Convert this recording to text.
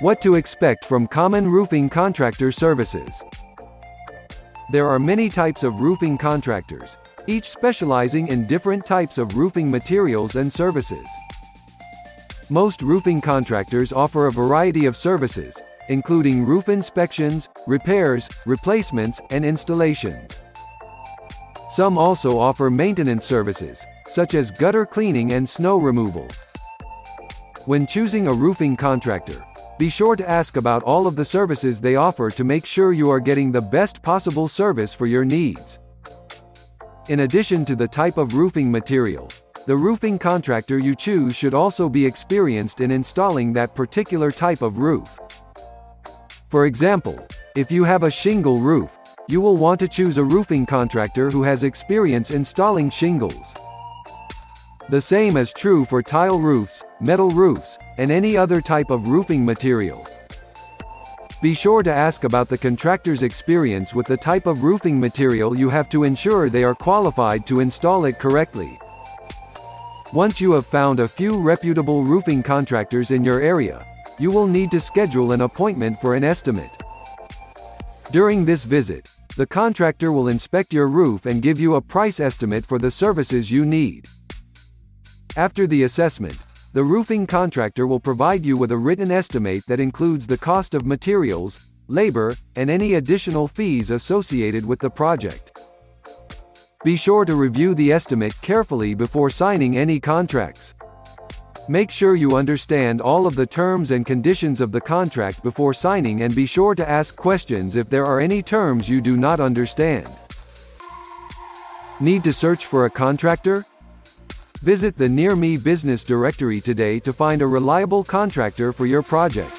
What to expect from common roofing contractor services. There are many types of roofing contractors, each specializing in different types of roofing materials and services. Most roofing contractors offer a variety of services, including roof inspections, repairs, replacements, and installations. Some also offer maintenance services, such as gutter cleaning and snow removal. When choosing a roofing contractor, be sure to ask about all of the services they offer to make sure you are getting the best possible service for your needs. In addition to the type of roofing material, the roofing contractor you choose should also be experienced in installing that particular type of roof. For example, if you have a shingle roof, you will want to choose a roofing contractor who has experience installing shingles. The same is true for tile roofs, metal roofs, and any other type of roofing material. Be sure to ask about the contractor's experience with the type of roofing material you have to ensure they are qualified to install it correctly. Once you have found a few reputable roofing contractors in your area, you will need to schedule an appointment for an estimate. During this visit, the contractor will inspect your roof and give you a price estimate for the services you need. After the assessment, the roofing contractor will provide you with a written estimate that includes the cost of materials, labor, and any additional fees associated with the project. Be sure to review the estimate carefully before signing any contracts. Make sure you understand all of the terms and conditions of the contract before signing and be sure to ask questions if there are any terms you do not understand. Need to search for a contractor? Visit the Near Me business directory today to find a reliable contractor for your project.